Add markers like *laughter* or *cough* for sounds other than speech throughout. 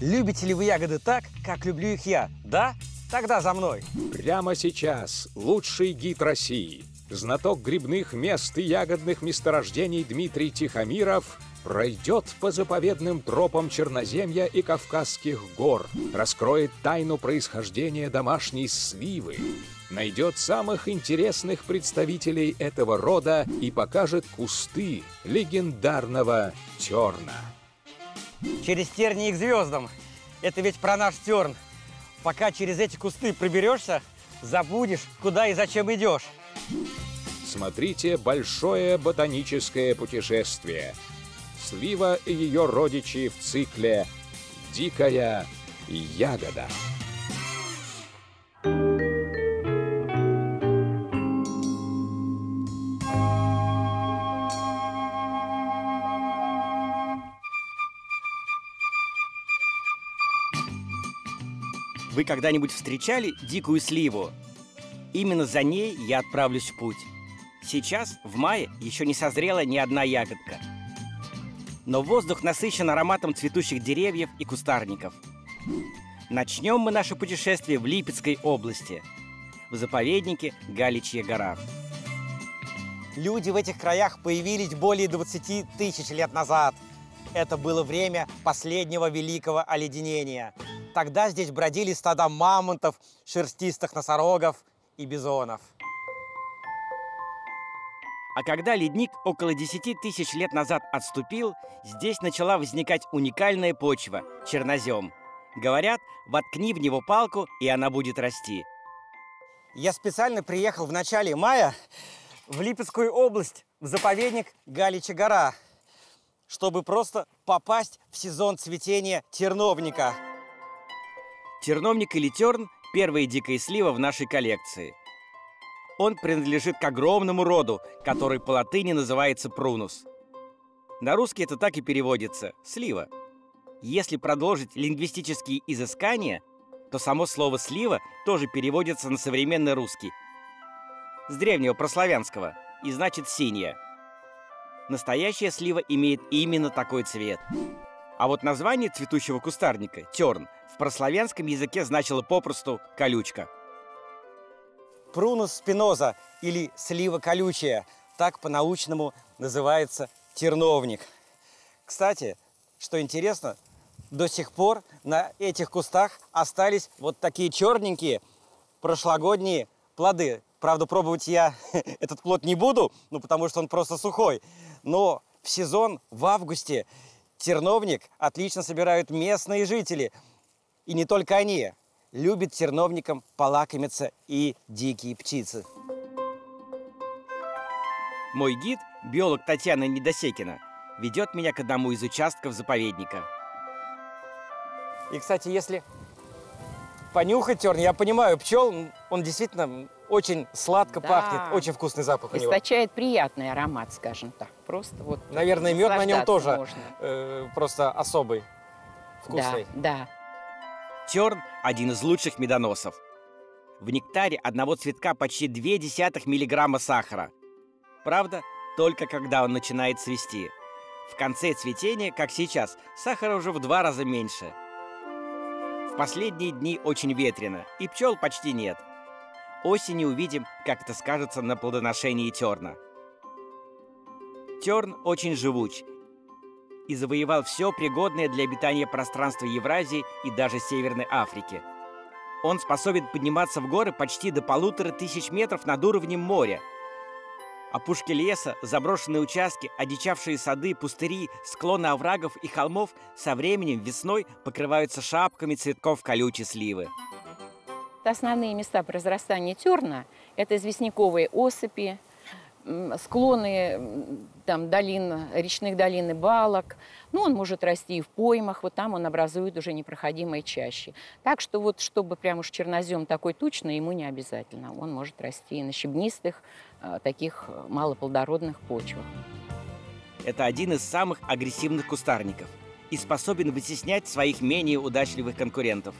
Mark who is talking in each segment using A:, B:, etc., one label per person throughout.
A: Любите ли вы ягоды так, как люблю их я? Да? Тогда за мной.
B: Прямо сейчас лучший гид России, знаток грибных мест и ягодных месторождений Дмитрий Тихомиров пройдет по заповедным тропам Черноземья и Кавказских гор, раскроет тайну происхождения домашней сливы, найдет самых интересных представителей этого рода и покажет кусты легендарного терна.
A: Через тернии к звездам. Это ведь про наш терн. Пока через эти кусты проберешься, забудешь, куда и зачем идешь.
B: Смотрите большое ботаническое путешествие. Слива и ее родичи в цикле «Дикая ягода».
A: Вы когда-нибудь встречали дикую сливу? Именно за ней я отправлюсь в путь. Сейчас, в мае, еще не созрела ни одна ягодка. Но воздух насыщен ароматом цветущих деревьев и кустарников. Начнем мы наше путешествие в Липецкой области, в заповеднике Галичья гора. Люди в этих краях появились более 20 тысяч лет назад. Это было время последнего великого оледенения – Тогда здесь бродили стада мамонтов, шерстистых носорогов и бизонов. А когда ледник около 10 тысяч лет назад отступил, здесь начала возникать уникальная почва – чернозем. Говорят, воткни в него палку, и она будет расти. Я специально приехал в начале мая в Липецкую область, в заповедник Галича гора, чтобы просто попасть в сезон цветения терновника – Терновник или терн – первая дикая слива в нашей коллекции. Он принадлежит к огромному роду, который по латыни называется прунус. На русский это так и переводится – слива. Если продолжить лингвистические изыскания, то само слово «слива» тоже переводится на современный русский. С древнего прославянского и значит «синяя». Настоящая слива имеет именно такой цвет. А вот название цветущего кустарника – терн – в прославянском языке значило попросту «колючка». Прунус спиноза или слива колючая – так по-научному называется терновник. Кстати, что интересно, до сих пор на этих кустах остались вот такие черненькие прошлогодние плоды. Правда, пробовать я *laughs* этот плод не буду, ну, потому что он просто сухой. Но в сезон, в августе, терновник отлично собирают местные жители – и не только они. Любят терновником полакомиться и дикие птицы. Мой гид, биолог Татьяна Недосекина, ведет меня к одному из участков заповедника. И, кстати, если понюхать терн, я понимаю, пчел, он действительно очень сладко да. пахнет, очень вкусный запах
C: у него. Источает приятный аромат, скажем так. Просто вот.
A: Наверное, мед на нем тоже э, просто особый, вкусный.
C: Да, да.
A: Терн – один из лучших медоносов. В нектаре одного цветка почти 0,2 миллиграмма сахара. Правда, только когда он начинает цвести. В конце цветения, как сейчас, сахара уже в два раза меньше. В последние дни очень ветрено, и пчел почти нет. Осенью увидим, как это скажется на плодоношении терна. Терн очень живуч и завоевал все пригодное для обитания пространство Евразии и даже Северной Африки. Он способен подниматься в горы почти до полутора тысяч метров над уровнем моря. Опушки леса, заброшенные участки, одичавшие сады, пустыри, склоны оврагов и холмов со временем весной покрываются шапками цветков колючей сливы.
C: Основные места произрастания терна – это известняковые осыпи, склоны там, долин, речных долин и балок. Ну, он может расти и в поймах, вот там он образует уже непроходимые чащи. Так что вот, чтобы прям уж чернозем такой тучный, ему не обязательно. Он может расти и на щебнистых, э, таких малоплодородных почвах.
A: Это один из самых агрессивных кустарников и способен вытеснять своих менее удачливых конкурентов.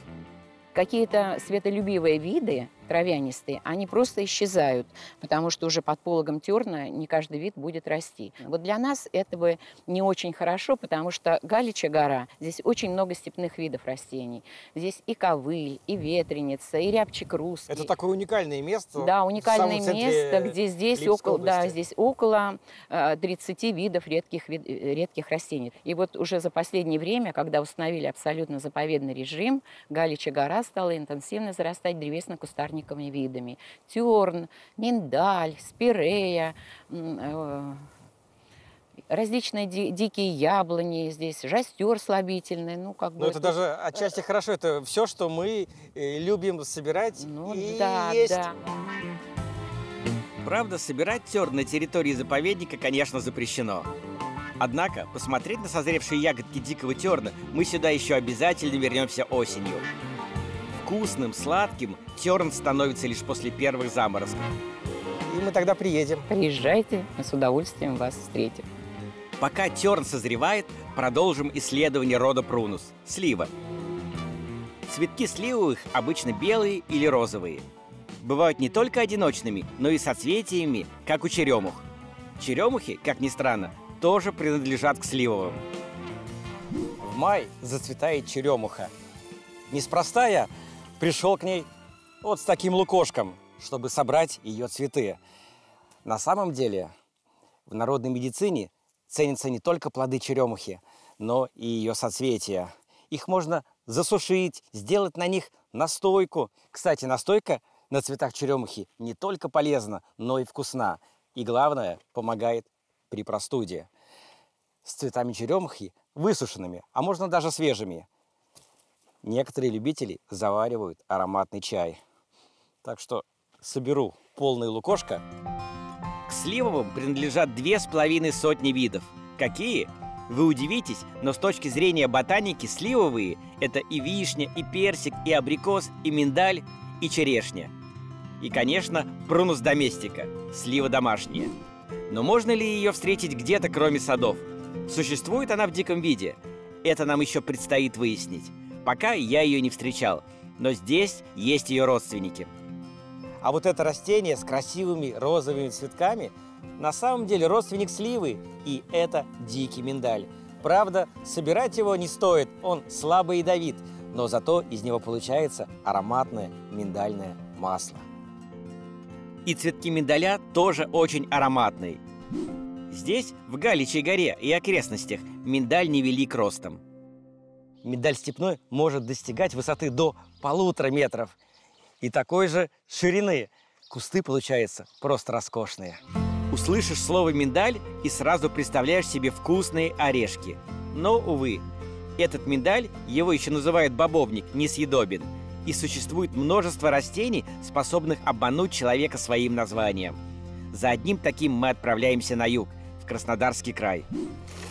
C: Какие-то светолюбивые виды травянистые, они просто исчезают, потому что уже под пологом терна не каждый вид будет расти. Вот для нас этого не очень хорошо, потому что Галича гора, здесь очень много степных видов растений. Здесь и ковыль, и ветреница, и рябчик русский.
A: Это такое уникальное место.
C: Да, уникальное место, где здесь около, да, здесь около 30 э, видов редких, э, редких растений. И вот уже за последнее время, когда установили абсолютно заповедный режим, Галича гора стала интенсивно зарастать древесно-кустарниковыми видами. Терн, миндаль, спирея, э, различные ди- дикие яблони здесь, жастер слабительный, ну как бы.
A: Ну это, это даже отчасти хорошо, это все, что мы э, любим собирать ну, и
C: да,
A: есть.
C: Да.
A: Правда, собирать терн на территории заповедника, конечно, запрещено. Однако, посмотреть на созревшие ягодки дикого терна мы сюда еще обязательно вернемся осенью. Вкусным, сладким терн становится лишь после первых заморозков. И мы тогда приедем.
C: Приезжайте, мы с удовольствием вас встретим.
A: Пока терн созревает, продолжим исследование рода прунус – слива. Цветки сливовых обычно белые или розовые. Бывают не только одиночными, но и соцветиями, как у черемух. Черемухи, как ни странно, тоже принадлежат к сливовым. В май зацветает черемуха. Неспроста я пришел к ней вот с таким лукошком, чтобы собрать ее цветы. На самом деле, в народной медицине ценятся не только плоды черемухи, но и ее соцветия. Их можно засушить, сделать на них настойку. Кстати, настойка на цветах черемухи не только полезна, но и вкусна. И главное, помогает при простуде. С цветами черемухи высушенными, а можно даже свежими. Некоторые любители заваривают ароматный чай. Так что соберу полный лукошко к сливовым принадлежат две с половиной сотни видов. Какие? Вы удивитесь, но с точки зрения ботаники сливовые – это и вишня, и персик, и абрикос, и миндаль, и черешня. И, конечно, прунус доместика – слива домашняя. Но можно ли ее встретить где-то, кроме садов? Существует она в диком виде? Это нам еще предстоит выяснить. Пока я ее не встречал, но здесь есть ее родственники – а вот это растение с красивыми розовыми цветками на самом деле родственник сливы, и это дикий миндаль. Правда, собирать его не стоит, он слабо ядовит, но зато из него получается ароматное миндальное масло. И цветки миндаля тоже очень ароматные. Здесь, в Галичьей горе и окрестностях, миндаль невелик ростом. Миндаль степной может достигать высоты до полутора метров – и такой же ширины. Кусты получаются просто роскошные. Услышишь слово «миндаль» и сразу представляешь себе вкусные орешки. Но, увы, этот миндаль, его еще называют бобовник, несъедобен. И существует множество растений, способных обмануть человека своим названием. За одним таким мы отправляемся на юг, в Краснодарский край.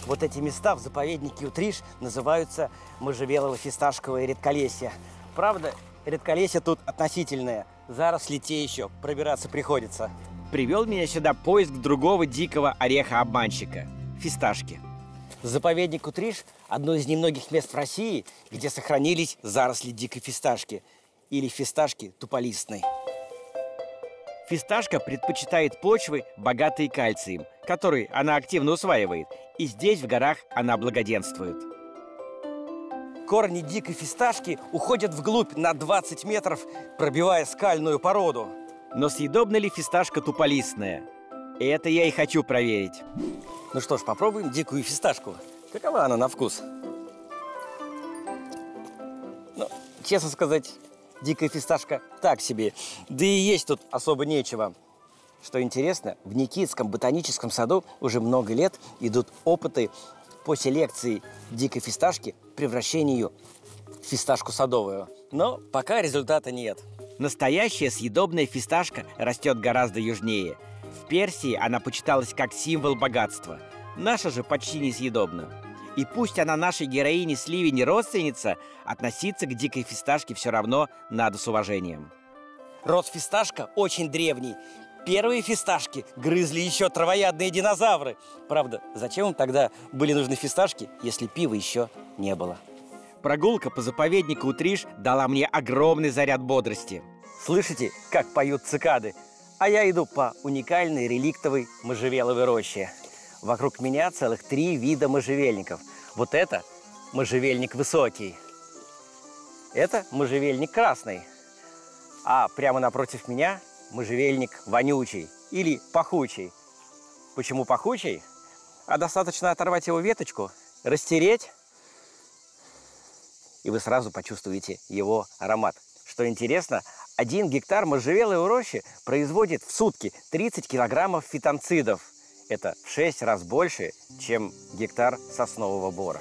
A: Вот эти места в заповеднике Утриш называются можжевелово-фисташковое редколесье. Правда, Редколесье тут относительное. Заросли те еще, пробираться приходится. Привел меня сюда поиск другого дикого ореха-обманщика – фисташки. Заповедник Утриш – одно из немногих мест в России, где сохранились заросли дикой фисташки или фисташки туполистной. Фисташка предпочитает почвы, богатые кальцием, который она активно усваивает, и здесь, в горах, она благоденствует. Корни дикой фисташки уходят вглубь на 20 метров, пробивая скальную породу. Но съедобна ли фисташка туполистная? Это я и хочу проверить. Ну что ж, попробуем дикую фисташку. Какова она на вкус? Ну, честно сказать, дикая фисташка так себе. Да и есть тут особо нечего. Что интересно, в Никитском ботаническом саду уже много лет идут опыты по селекции дикой фисташки, превращению ее в фисташку садовую. Но пока результата нет. Настоящая съедобная фисташка растет гораздо южнее. В Персии она почиталась как символ богатства. Наша же почти несъедобна. И пусть она нашей героине Сливи не родственница, относиться к дикой фисташке все равно надо с уважением. Род фисташка очень древний. Первые фисташки грызли еще травоядные динозавры. Правда, зачем им тогда были нужны фисташки, если пива еще не было? Прогулка по заповеднику Утриш дала мне огромный заряд бодрости. Слышите, как поют цикады? А я иду по уникальной реликтовой можжевеловой роще. Вокруг меня целых три вида можжевельников. Вот это можжевельник высокий. Это можжевельник красный. А прямо напротив меня можжевельник вонючий или пахучий. Почему пахучий? А достаточно оторвать его веточку, растереть, и вы сразу почувствуете его аромат. Что интересно, один гектар можжевелой рощи производит в сутки 30 килограммов фитонцидов. Это в 6 раз больше, чем гектар соснового бора.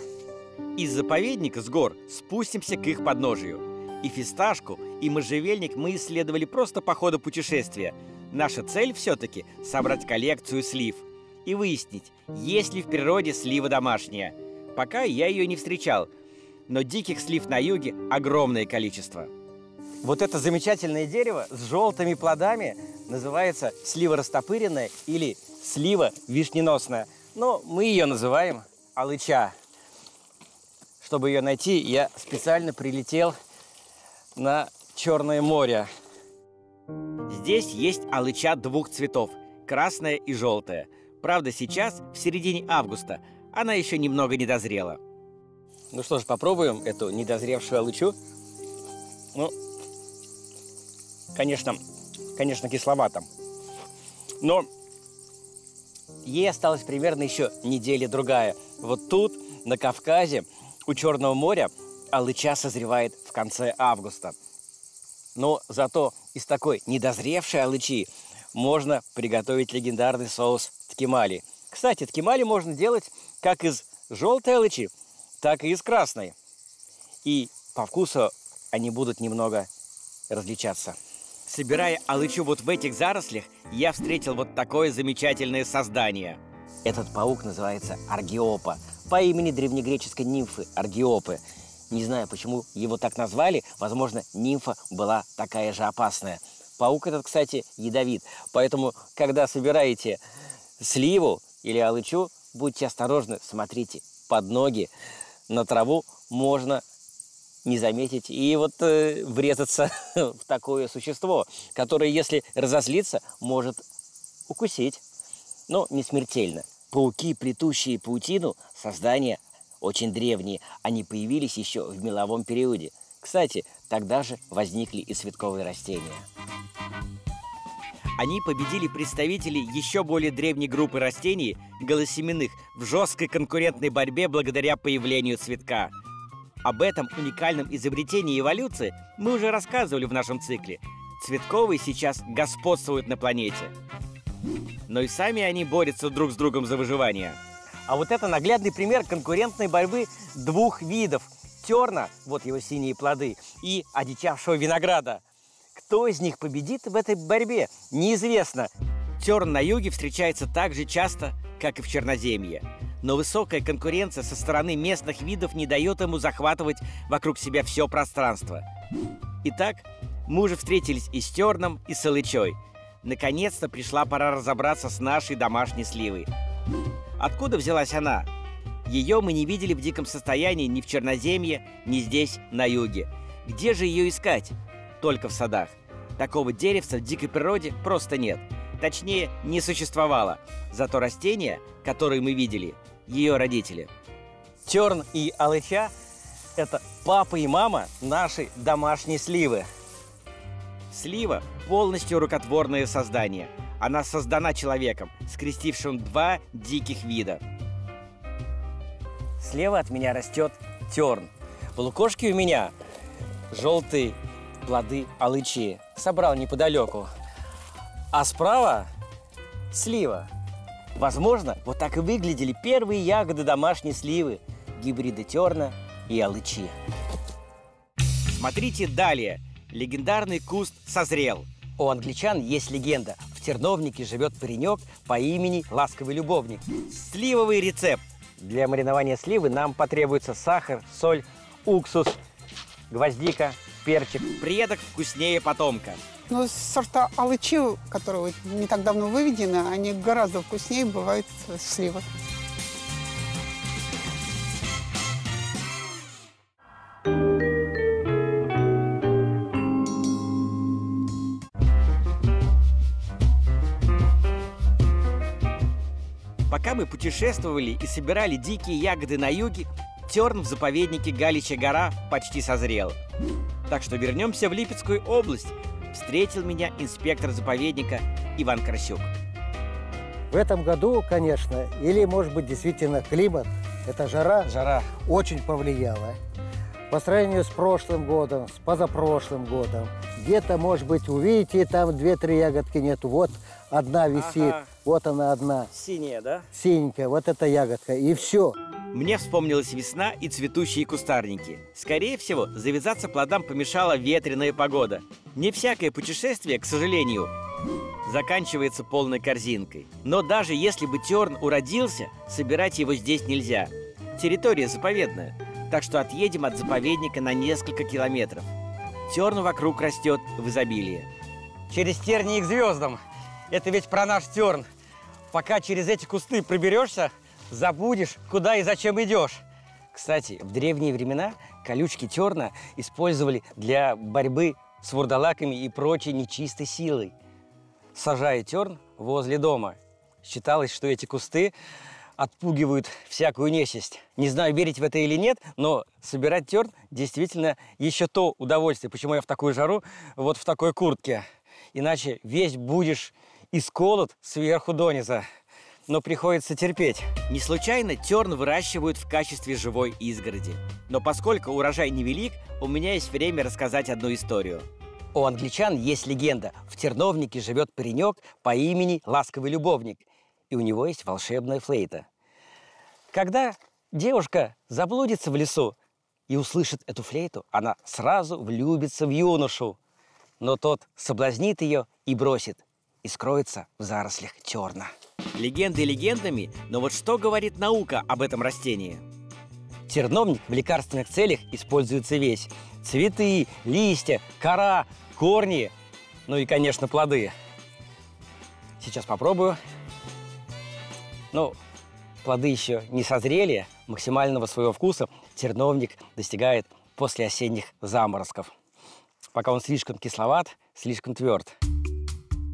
A: Из заповедника с гор спустимся к их подножию. И фисташку, и можжевельник мы исследовали просто по ходу путешествия. Наша цель все-таки – собрать коллекцию слив и выяснить, есть ли в природе слива домашняя. Пока я ее не встречал, но диких слив на юге огромное количество. Вот это замечательное дерево с желтыми плодами называется слива растопыренная или слива вишненосная. Но мы ее называем алыча. Чтобы ее найти, я специально прилетел на Черное море. Здесь есть алыча двух цветов – красная и желтая. Правда, сейчас, в середине августа, она еще немного не дозрела. Ну что ж, попробуем эту недозревшую алычу. Ну, конечно, конечно, кисловато. Но ей осталось примерно еще неделя-другая. Вот тут, на Кавказе, у Черного моря, алыча созревает в конце августа. Но зато из такой недозревшей алычи можно приготовить легендарный соус ткемали. Кстати, ткемали можно делать как из желтой алычи, так и из красной. И по вкусу они будут немного различаться. Собирая алычу вот в этих зарослях, я встретил вот такое замечательное создание. Этот паук называется Аргиопа, по имени древнегреческой нимфы Аргиопы. Не знаю, почему его так назвали, возможно, нимфа была такая же опасная. Паук этот, кстати, ядовит, поэтому, когда собираете сливу или алычу, будьте осторожны, смотрите под ноги, на траву можно не заметить и вот э, врезаться *laughs* в такое существо, которое, если разозлиться, может укусить, но не смертельно. Пауки, плетущие паутину, создания очень древние. Они появились еще в меловом периоде. Кстати, тогда же возникли и цветковые растения. Они победили представителей еще более древней группы растений – голосеменных в жесткой конкурентной борьбе благодаря появлению цветка. Об этом уникальном изобретении эволюции мы уже рассказывали в нашем цикле. Цветковые сейчас господствуют на планете. Но и сами они борются друг с другом за выживание. А вот это наглядный пример конкурентной борьбы двух видов. Терна, вот его синие плоды, и одичавшего винограда – кто из них победит в этой борьбе, неизвестно. Терн на юге встречается так же часто, как и в Черноземье. Но высокая конкуренция со стороны местных видов не дает ему захватывать вокруг себя все пространство. Итак, мы уже встретились и с Терном, и с Алычой. Наконец-то пришла пора разобраться с нашей домашней сливой. Откуда взялась она? Ее мы не видели в диком состоянии ни в Черноземье, ни здесь, на юге. Где же ее искать? только в садах. Такого деревца в дикой природе просто нет. Точнее, не существовало. Зато растения, которые мы видели, ее родители. Терн и алыча – это папа и мама нашей домашней сливы. Слива – полностью рукотворное создание. Она создана человеком, скрестившим два диких вида. Слева от меня растет терн. В лукошке у меня желтый плоды алычи. Собрал неподалеку. А справа слива. Возможно, вот так и выглядели первые ягоды домашней сливы, гибриды терна и алычи. Смотрите далее. Легендарный куст созрел. У англичан есть легенда. В терновнике живет паренек по имени Ласковый Любовник. Сливовый рецепт. Для маринования сливы нам потребуется сахар, соль, уксус, гвоздика, перчик. Предок вкуснее потомка.
D: Но сорта алычи, которые не так давно выведены, они гораздо вкуснее бывают сливок.
A: Пока мы путешествовали и собирали дикие ягоды на юге, терн в заповеднике Галича гора почти созрел. Так что вернемся в Липецкую область, Встретил меня инспектор заповедника Иван Красюк.
E: В этом году, конечно, или, может быть, действительно климат, эта жара,
A: Жара.
E: очень повлияла. По сравнению с прошлым годом, с позапрошлым годом, где-то, может быть, увидите, там две-три ягодки нету. Вот одна висит,
A: Ага.
E: вот она одна,
A: Синяя, да?
E: синенькая, вот эта ягодка, и все.
A: Мне вспомнилась весна и цветущие кустарники. Скорее всего, завязаться плодам помешала ветреная погода. Не всякое путешествие, к сожалению, заканчивается полной корзинкой. Но даже если бы терн уродился, собирать его здесь нельзя. Территория заповедная, так что отъедем от заповедника на несколько километров. Терн вокруг растет в изобилии. Через тернии к звездам. Это ведь про наш терн. Пока через эти кусты проберешься, забудешь, куда и зачем идешь. Кстати, в древние времена колючки терна использовали для борьбы с вурдалаками и прочей нечистой силой. Сажая терн возле дома, считалось, что эти кусты отпугивают всякую нечисть. Не знаю, верить в это или нет, но собирать терн действительно еще то удовольствие. Почему я в такую жару вот в такой куртке? Иначе весь будешь исколот сверху дониза. Но приходится терпеть. Не случайно терн выращивают в качестве живой изгороди. Но поскольку урожай невелик, у меня есть время рассказать одну историю. У англичан есть легенда. В терновнике живет паренек по имени Ласковый Любовник. И у него есть волшебная флейта. Когда девушка заблудится в лесу и услышит эту флейту, она сразу влюбится в юношу. Но тот соблазнит ее и бросит, и скроется в зарослях терна. Легенды легендами, но вот что говорит наука об этом растении? Терновник в лекарственных целях используется весь. Цветы, листья, кора, корни, ну и, конечно, плоды. Сейчас попробую. Ну, плоды еще не созрели. Максимального своего вкуса терновник достигает после осенних заморозков. Пока он слишком кисловат, слишком тверд.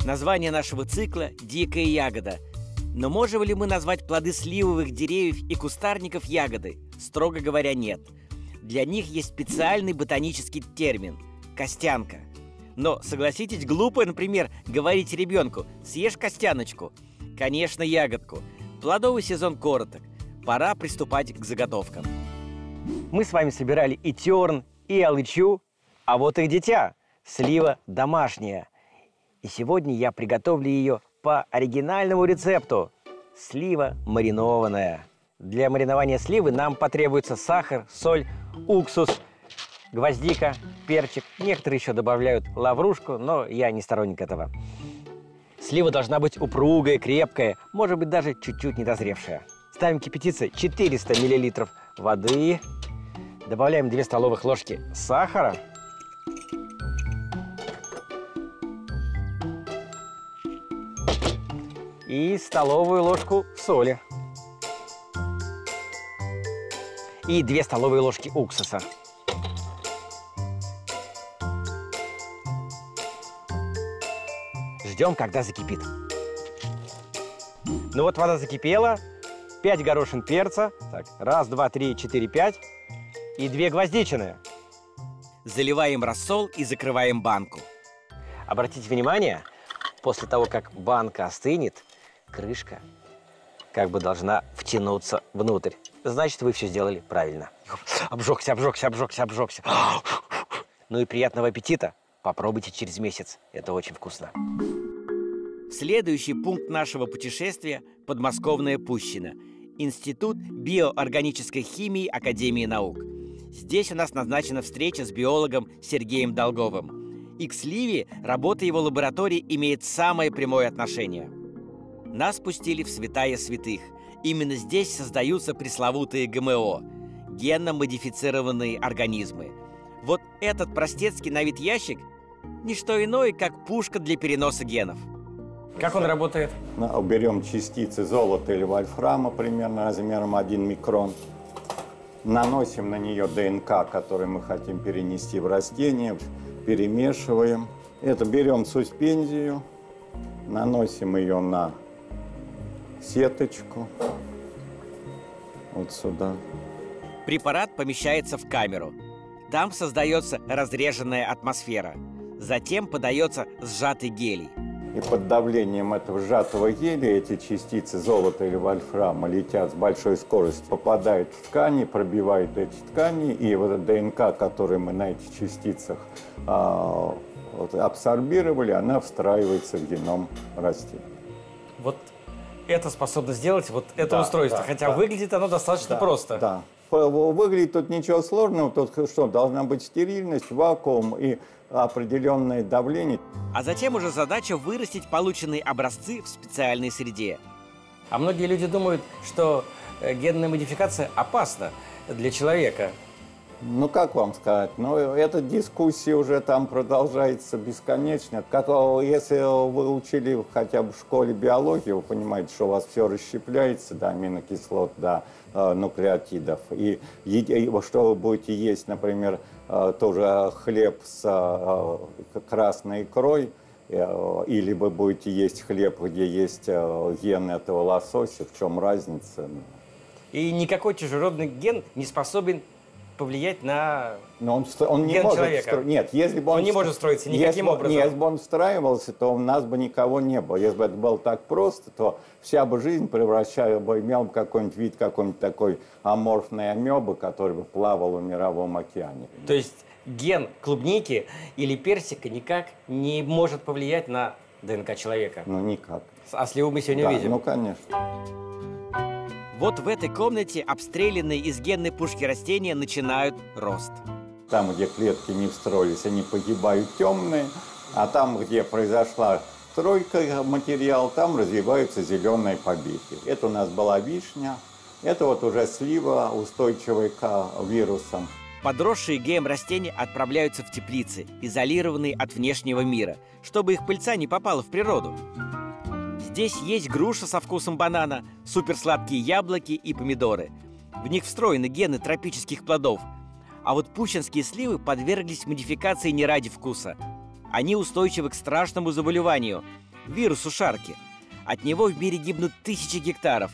A: Название нашего цикла – «Дикая ягода». Но можем ли мы назвать плоды сливовых деревьев и кустарников ягоды? Строго говоря, нет. Для них есть специальный ботанический термин – костянка. Но, согласитесь, глупо, например, говорить ребенку «съешь костяночку». Конечно, ягодку. Плодовый сезон короток. Пора приступать к заготовкам. Мы с вами собирали и терн, и алычу, а вот и дитя – слива домашняя. И сегодня я приготовлю ее по оригинальному рецепту – слива маринованная. Для маринования сливы нам потребуется сахар, соль, уксус, гвоздика, перчик. Некоторые еще добавляют лаврушку, но я не сторонник этого. Слива должна быть упругая, крепкая, может быть даже чуть-чуть недозревшая. Ставим кипятиться 400 мл воды, добавляем 2 столовых ложки сахара, и столовую ложку соли. И 2 столовые ложки уксуса. Ждем, когда закипит. Ну вот вода закипела. 5 горошин перца. Так, раз, два, три, четыре, пять. И две гвоздичины. Заливаем рассол и закрываем банку. Обратите внимание, после того, как банка остынет, крышка как бы должна втянуться внутрь. Значит, вы все сделали правильно. Обжегся, обжегся, обжегся, обжегся. Ну и приятного аппетита. Попробуйте через месяц. Это очень вкусно. Следующий пункт нашего путешествия – подмосковная Пущина. Институт биоорганической химии Академии наук. Здесь у нас назначена встреча с биологом Сергеем Долговым. И к сливе работа его лаборатории имеет самое прямое отношение. Нас пустили в святая святых. Именно здесь создаются пресловутые ГМО – генно-модифицированные организмы. Вот этот простецкий на вид ящик – не что иное, как пушка для переноса генов. Как он работает?
F: Ну, Берем частицы золота или вольфрама примерно размером 1 микрон. Наносим на нее ДНК, который мы хотим перенести в растение. Сеточку вот сюда.
A: Препарат помещается в камеру. Там создается разреженная атмосфера. Затем подается сжатый гелий.
F: И под давлением этого сжатого гелия эти частицы золота или вольфрама летят с большой скоростью, попадают в ткани, пробивают эти ткани, и вот эта ДНК, которую мы на этих частицах а, вот, абсорбировали, она встраивается в геном растения.
A: Вот это способно сделать вот это
F: Да,
A: устройство,
F: да,
A: хотя
F: да.
A: выглядит оно достаточно
F: Да,
A: просто.
F: Да. По- Выглядит тут ничего сложного, тут что, должна быть стерильность, вакуум и определенное давление.
A: А затем уже задача вырастить полученные образцы в специальной среде. А многие люди думают, что э, генная модификация опасна для человека.
F: Ну, как вам сказать, ну, эта дискуссия уже там продолжается бесконечно. Как э, если вы учили хотя бы в школе биологию, вы понимаете, что у вас все расщепляется до аминокислот, до э, нуклеотидов. И, и вот что вы будете есть, например, э, тоже хлеб с э, красной икрой, э, или вы будете есть хлеб, где есть э, ген этого лосося, в чем разница?
A: И никакой чужеродный ген не способен повлиять на...
F: Но он, он не
A: Ген
F: может
A: человека.
F: встро- Нет, если бы он...
A: Он не может встроиться никаким
F: если
A: образом.
F: Нет, если бы он встраивался, то у нас бы никого не было. Если бы это было так просто, то вся бы жизнь превращала бы, имел бы какой-нибудь вид какой-нибудь такой аморфной амебы, который бы плавал в мировом океане.
A: То есть ген клубники или персика никак не может повлиять на ДНК человека.
F: Ну, никак.
A: А сливу мы сегодня
F: Да,
A: видим.
F: ну, конечно.
A: Вот в этой комнате обстрелянные из генной пушки растения начинают рост.
F: Там, где клетки не встроились, они погибают темные, а там, где произошла тройка материал, там развиваются зеленые побеги. Это у нас была вишня, это вот уже слива, устойчивая к вирусам.
A: Подросшие ГМ растения отправляются в теплицы, изолированные от внешнего мира, чтобы их пыльца не попала в природу. Здесь есть груша со вкусом банана, суперсладкие яблоки и помидоры. В них встроены гены тропических плодов. А вот пущинские сливы подверглись модификации не ради вкуса. Они устойчивы к страшному заболеванию – вирусу шарки. От него в мире гибнут тысячи гектаров.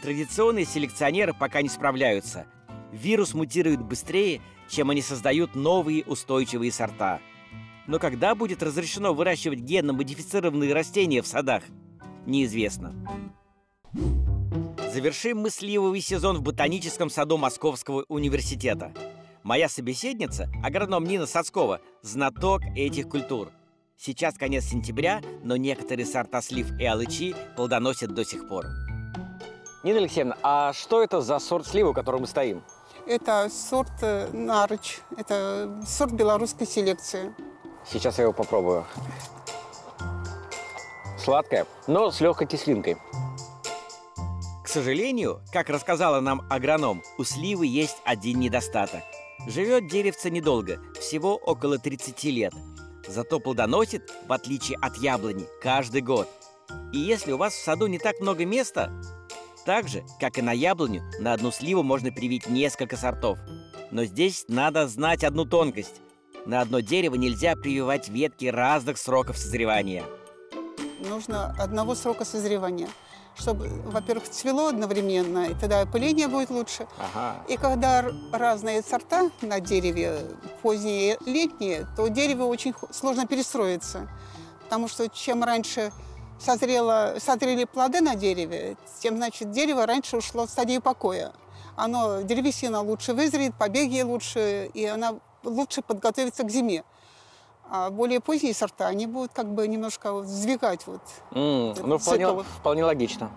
A: Традиционные селекционеры пока не справляются. Вирус мутирует быстрее, чем они создают новые устойчивые сорта. Но когда будет разрешено выращивать генно-модифицированные растения в садах, неизвестно. Завершим мы сливовый сезон в ботаническом саду Московского университета. Моя собеседница, агроном Нина Соцкова, знаток этих культур. Сейчас конец сентября, но некоторые сорта слив и алычи плодоносят до сих пор. Нина Алексеевна, а что это за сорт сливы, у которого мы стоим?
D: Это сорт э, нарыч, это сорт белорусской селекции.
A: Сейчас я его попробую. Сладкое, но с легкой кислинкой. К сожалению, как рассказала нам агроном, у сливы есть один недостаток. Живет деревце недолго, всего около 30 лет. Зато плодоносит, в отличие от яблони, каждый год. И если у вас в саду не так много места, так же, как и на яблоню, на одну сливу можно привить несколько сортов. Но здесь надо знать одну тонкость. На одно дерево нельзя прививать ветки разных сроков созревания.
D: Нужно одного срока созревания, чтобы, во-первых, цвело одновременно, и тогда опыление будет лучше.
A: Ага.
D: И когда разные сорта на дереве, поздние и летние, то дереву очень сложно перестроиться. Потому что чем раньше созрело, созрели плоды на дереве, тем, значит, дерево раньше ушло в стадию покоя. Оно, деревесина лучше вызреет, побеги лучше, и она лучше подготовится к зиме. А более поздние сорта, они будут как бы немножко вот сдвигать вот. Это
A: ну, вполне, вполне логично.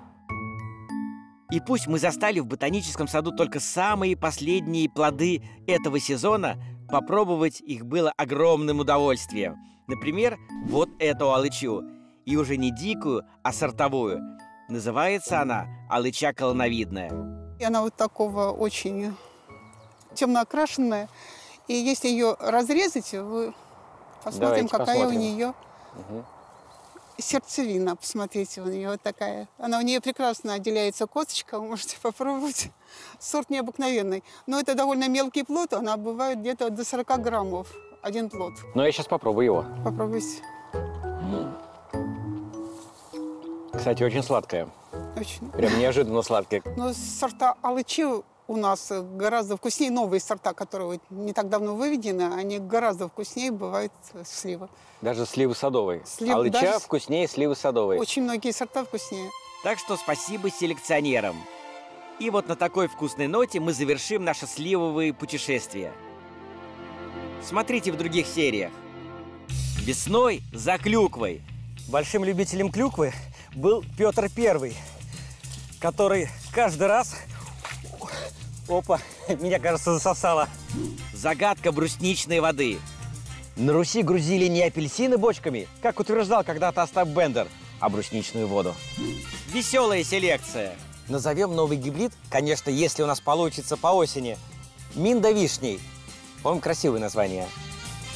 A: И пусть мы застали в ботаническом саду только самые последние плоды этого сезона, попробовать их было огромным удовольствием. Например, вот эту алычу. И уже не дикую, а сортовую. Называется она алыча колоновидная.
D: И она вот такого очень темно окрашенная. И если ее разрезать, вы посмотрим,
A: Давайте
D: какая
A: посмотрим.
D: у нее сердцевина. Посмотрите, у нее вот такая. Она у нее прекрасно отделяется косточка, вы можете *laughs* попробовать. Сорт необыкновенный. Но это довольно мелкий плод, она бывает где-то до 40 граммов. Один плод.
A: Но я сейчас попробую его.
D: Попробуйте.
A: Кстати, очень сладкая.
D: Очень.
A: Прям неожиданно сладкие.
D: Но сорта алычи у нас гораздо вкуснее. Новые сорта, которые не так давно выведены, они гораздо вкуснее бывают слива.
A: Даже сливы садовой.
D: Слив-
A: Алыча
D: даже-
A: вкуснее сливы садовой.
D: Очень многие сорта вкуснее.
A: Так что спасибо селекционерам. И вот на такой вкусной ноте мы завершим наше сливовые путешествия. Смотрите в других сериях. Весной за клюквой.
G: Большим любителем клюквы был Петр Первый, который каждый раз... Опа, *laughs* меня, кажется, засосало.
A: Загадка брусничной воды. На Руси грузили не апельсины бочками, как утверждал когда-то Остап Бендер, а брусничную воду. Веселая селекция. Назовем новый гибрид, конечно, если у нас получится по осени, Минда вишней. По-моему, красивое название.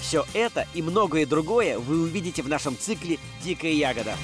A: Все это и многое другое вы увидите в нашем цикле «Дикая ягода».